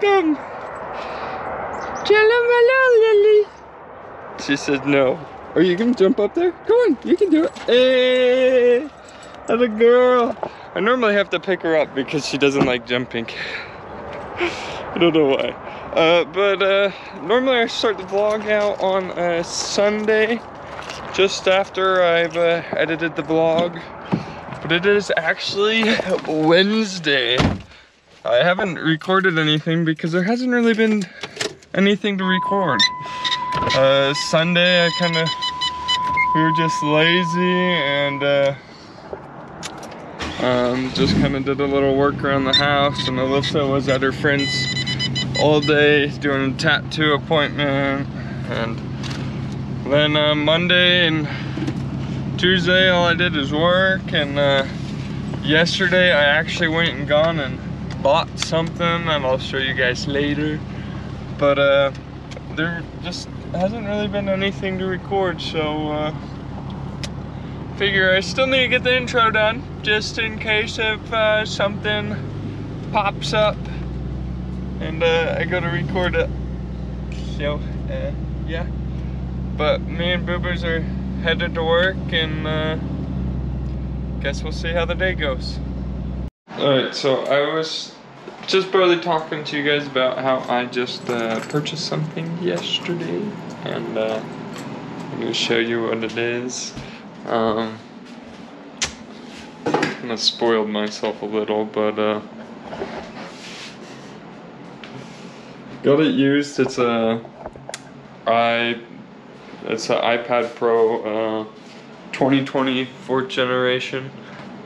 welcome. Tell him hello, Lily. She said no. Are you gonna jump up there? Go on, you can do it. Hey, that's a girl. I normally have to pick her up because she doesn't like jumping. I don't know why. Uh, but uh, normally I start the vlog out on a Sunday, just after I've uh, edited the vlog. But it is actually Wednesday. I haven't recorded anything because there hasn't really been anything to record. Uh, Sunday, I kind of, we were just lazy and uh, um, just kind of did a little work around the house and Alyssa was at her friend's all day doing a tattoo appointment and then uh, Monday and Tuesday all I did is work and uh, yesterday I actually went and gone and bought something and I'll show you guys later. But uh, there just hasn't really been anything to record so uh, figure I still need to get the intro done just in case if uh, something pops up. And uh, I gotta record it. So uh, yeah. But me and Boobers are headed to work and uh, guess we'll see how the day goes Alright, so I was just barely talking to you guys about how I just uh, purchased something yesterday, and uh, I'm gonna show you what it is. Um, of spoiled myself a little, but uh, got it used. It's a i it's an iPad Pro uh, 2020 fourth generation.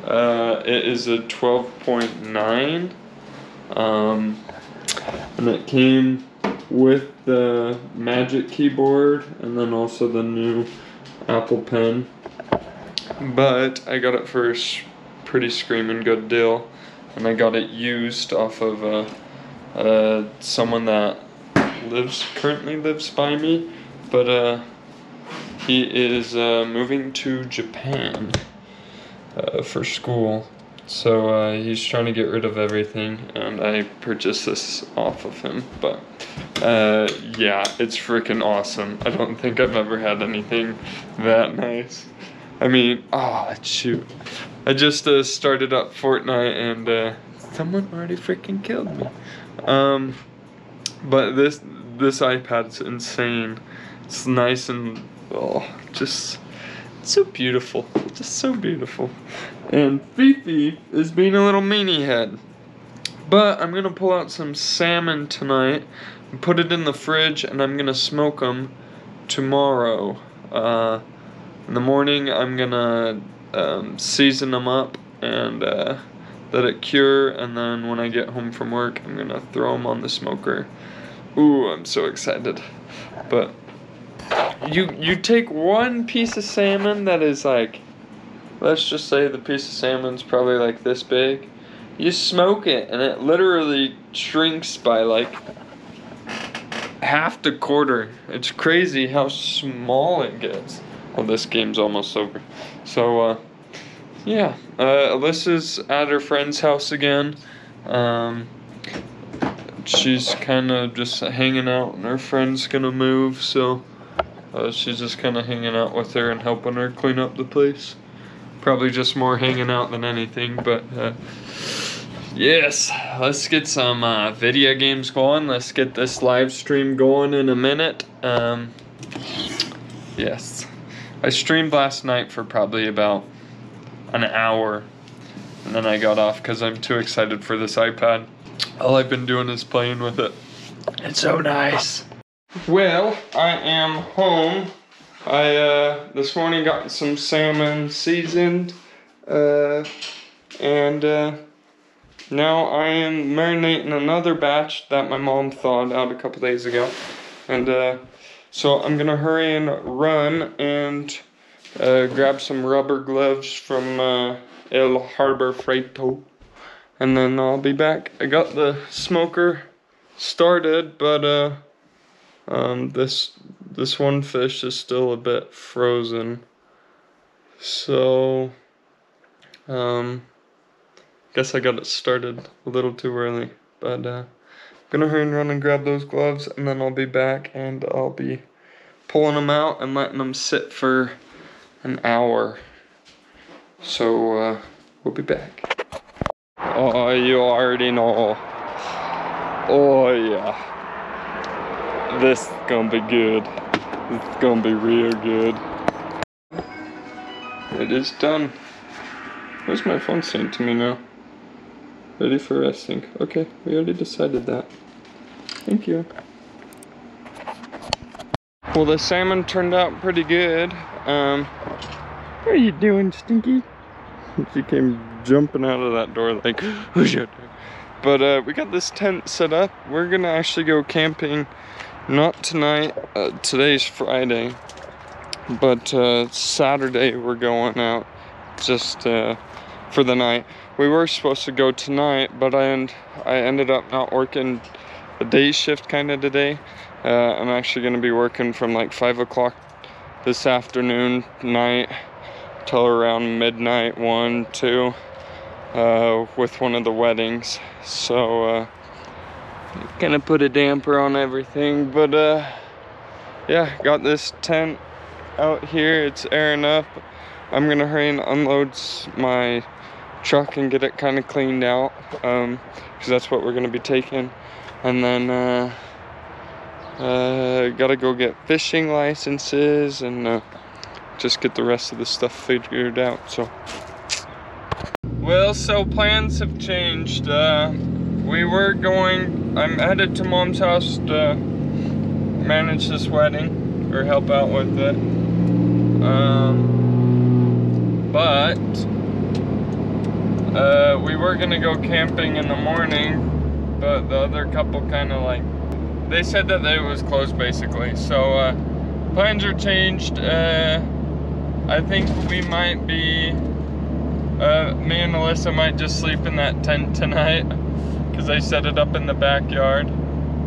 Uh, it is a 12.9 um, and it came with the magic keyboard and then also the new Apple Pen. But I got it for a pretty screaming good deal. And I got it used off of uh, uh, someone that lives currently lives by me. But uh, he is uh, moving to Japan uh, for school. So uh, he's trying to get rid of everything, and I purchased this off of him. But uh, yeah, it's freaking awesome. I don't think I've ever had anything that nice. I mean, oh shoot, I just uh, started up Fortnite and uh, someone already freaking killed me. Um, but this this iPad's insane. It's nice and oh, just so beautiful, just so beautiful. And Fifi is being a little meanie head. But I'm gonna pull out some salmon tonight put it in the fridge, and I'm gonna smoke them tomorrow. Uh, in the morning, I'm gonna um, season them up and uh, let it cure, and then when I get home from work, I'm gonna throw them on the smoker. Ooh, I'm so excited. But you you take one piece of salmon that is like let's just say the piece of salmon's probably like this big. You smoke it and it literally shrinks by like half the quarter. It's crazy how small it gets. Well this game's almost over. So uh yeah. Uh alyssa's at her friend's house again. Um she's kind of just hanging out and her friend's gonna move so uh, she's just kind of hanging out with her and helping her clean up the place. Probably just more hanging out than anything, but uh, yes, let's get some uh, video games going. Let's get this live stream going in a minute. Um, yes, I streamed last night for probably about an hour, and then I got off because I'm too excited for this iPad. All I've been doing is playing with it. It's so nice. Well, I am home. I uh, this morning got some salmon seasoned, uh, and uh, now I am marinating another batch that my mom thawed out a couple days ago, and uh, so I'm gonna hurry and run and uh, grab some rubber gloves from uh, El Harbor Freighto, and then I'll be back. I got the smoker started, but uh. Um, this this one fish is still a bit frozen. So, um, guess I got it started a little too early. But uh, gonna hurry and run and grab those gloves and then I'll be back and I'll be pulling them out and letting them sit for an hour. So uh, we'll be back. Oh, you already know. Oh yeah. This is gonna be good. It's gonna be real good. It is done. Where's my phone saying to me now? Ready for resting. Okay, we already decided that. Thank you. Well, the salmon turned out pretty good. Um, what are you doing, Stinky? She came jumping out of that door like, who's there? But uh, we got this tent set up. We're gonna actually go camping, not tonight. Uh, today's Friday, but uh, Saturday we're going out just uh, for the night. We were supposed to go tonight, but I end I ended up not working a day shift kind of today. Uh, I'm actually gonna be working from like five o'clock this afternoon night till around midnight, one, two, uh, with one of the weddings. So, uh, gonna put a damper on everything, but uh, yeah, got this tent out here. It's airing up. I'm gonna hurry and unload my truck and get it kind of cleaned out, um, because that's what we're gonna be taking. And then, uh, uh, gotta go get fishing licenses and uh, just get the rest of the stuff figured out. So, well, so plans have changed. Uh, we were going. I'm headed to mom's house to manage this wedding or help out with it. Um, but uh, we were gonna go camping in the morning, but the other couple kind of like they said that it was closed basically. So uh, plans are changed. Uh, I think we might be, uh, me and Alyssa might just sleep in that tent tonight because I set it up in the backyard.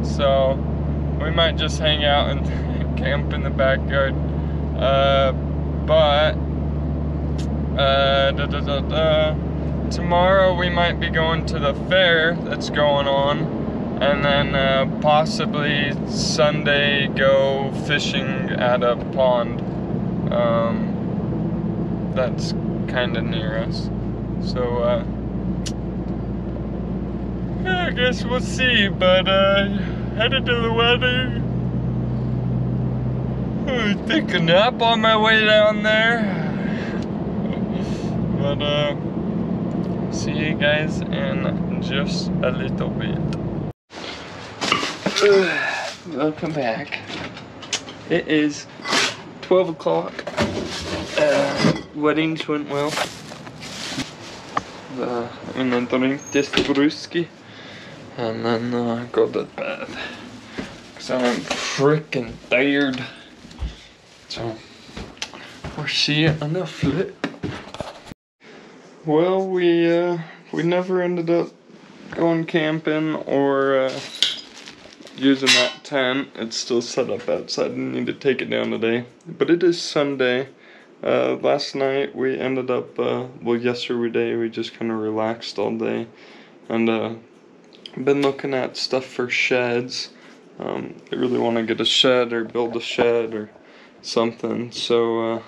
So we might just hang out and camp in the backyard. Uh, but uh, da, da, da, tomorrow we might be going to the fair that's going on and then uh, possibly Sunday go fishing at a pond um, that's kind of near us. So uh, I guess we'll see. But uh, headed to the wedding. I take a nap on my way down there. but uh, see you guys in just a little bit. Welcome back. It is 12 o'clock. Uh, weddings went well. Uh, and then drink this brewski. And then uh, go to bed. Cause I'm freaking tired. So, we'll see you on the flip. Well, we, uh, we never ended up going camping or, uh, using that tent. It's still set up outside. I need to take it down today. But it is Sunday. Uh, last night we ended up, uh, well, yesterday we just kind of relaxed all day. And uh, been looking at stuff for sheds. Um, I really want to get a shed or build a shed or something. So, uh,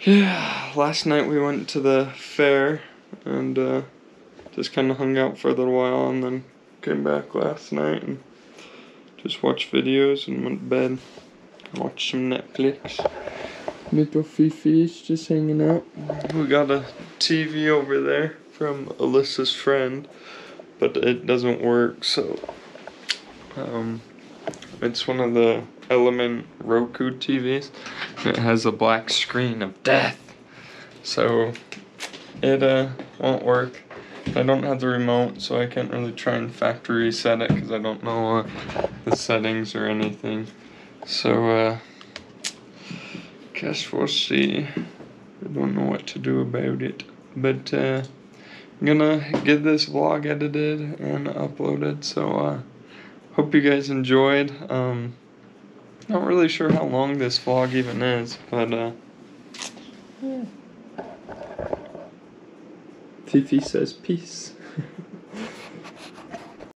yeah, last night we went to the fair and uh, just kind of hung out for a little while and then came back last night and just watched videos and went to bed. Watched some Netflix. Little Fifi's just hanging out. We got a TV over there from Alyssa's friend, but it doesn't work, so um, it's one of the Element Roku TVs. It has a black screen of death, so it uh, won't work. I don't have the remote, so I can't really try and factory reset it because I don't know uh, the settings or anything. So, uh, guess we'll see. I don't know what to do about it. But, uh, gonna get this vlog edited and uploaded, so, uh, hope you guys enjoyed. Um, not really sure how long this vlog even is, but, uh, yeah. Fifi says peace.